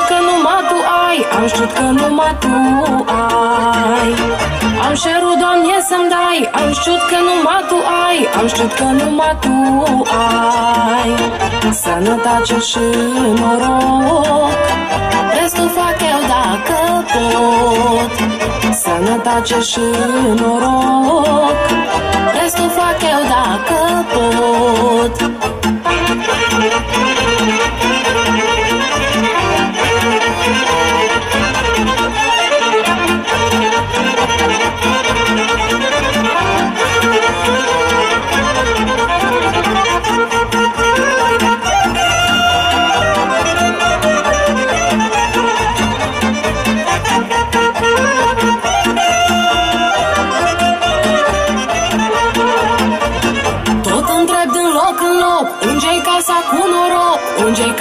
Am știut că numai tu ai Am știut că numai tu ai. Am șerut, Doamne, să-mi dai Am știut că numai tu ai Am știut că numai tu ai. Sănătate și noroc Restul fac eu dacă pot. Sănătate și noroc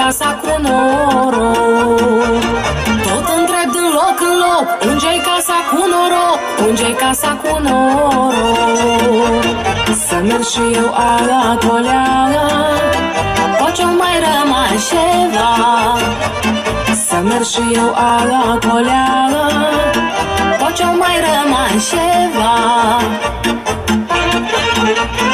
casa cu noroc? Tot întreb din loc în loc Unde-i casa cu noroc? Unde-i casa cu noroc? Să merg și eu ala toleala Poate mai rămas ceva Să merg și eu ala toleala Poate mai rămas ceva Nimeni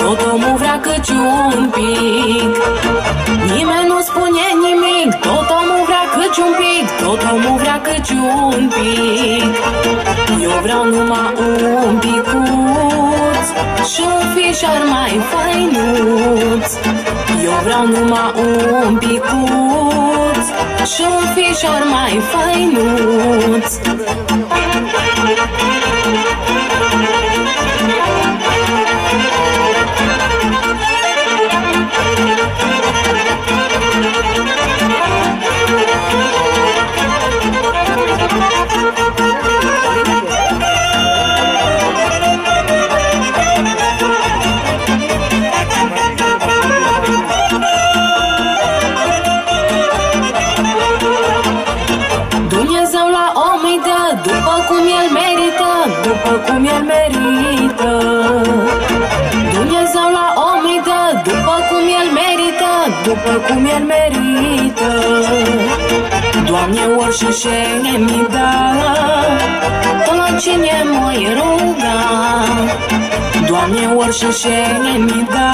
Tot omul vrea câci un pic. Nimeni nu spune nimic. Tot omul vrea câci un pic. Tot omul vrea câci un pic. Eu vreau numai un picuț Și un fișor mai făinuț. Eu vreau numai un picuț Și un fișor mai făinuț om îi dă După cum el merită După cum el merită. Dumnezeu la om îi dă După cum el merită După cum el merită. Doamne, ori și ce mi da Tot la cine mă ruga. Doamne, ori și ce mi da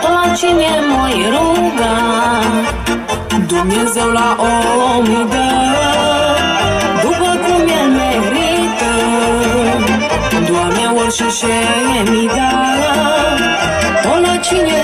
Tot la cine mă ruga. Dumnezeu la om îi dă proszę się mi da, ona ci nie